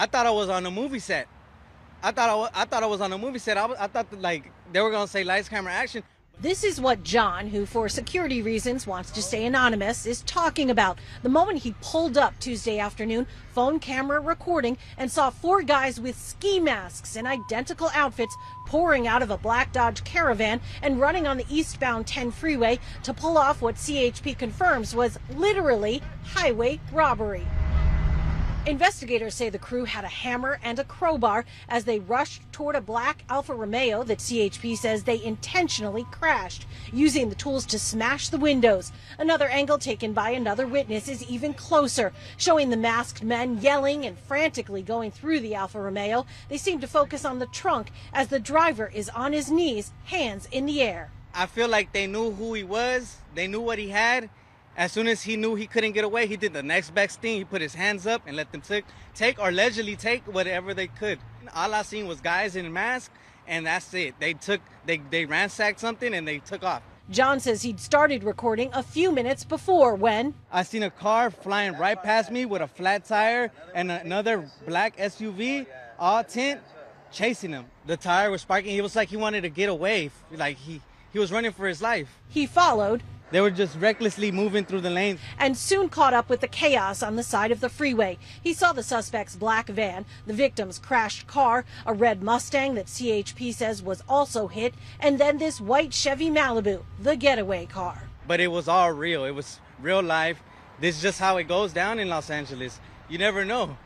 I thought I was on a movie set. I thought I, wa- I thought I was on a movie set. I, was, I thought that, like they were gonna say lights, camera, action. This is what John, who for security reasons wants to stay anonymous, is talking about. The moment he pulled up Tuesday afternoon, phone camera recording, and saw four guys with ski masks and identical outfits pouring out of a black Dodge Caravan and running on the eastbound 10 freeway to pull off what CHP confirms was literally highway robbery. Investigators say the crew had a hammer and a crowbar as they rushed toward a black Alfa Romeo that CHP says they intentionally crashed, using the tools to smash the windows. Another angle taken by another witness is even closer, showing the masked men yelling and frantically going through the Alfa Romeo. They seem to focus on the trunk as the driver is on his knees, hands in the air. I feel like they knew who he was. They knew what he had. As soon as he knew he couldn't get away, he did the next best thing. He put his hands up and let them take, take or allegedly take whatever they could. All I seen was guys in masks, and that's it. They took, they, they ransacked something and they took off. John says he'd started recording a few minutes before when I seen a car flying right past me with a flat tire and another black SUV, all tint, chasing him. The tire was sparking. He was like he wanted to get away, like he he was running for his life. he followed They were just recklessly moving through the lanes. and soon caught up with the chaos on the side of the freeway. He saw the suspect's black van, the victim's crashed car, a red Mustang that CHP says was also hit, and then this white Chevy Malibu, the getaway car. But it was all real. It was real life. This is just how it goes down in Los Angeles. You never know.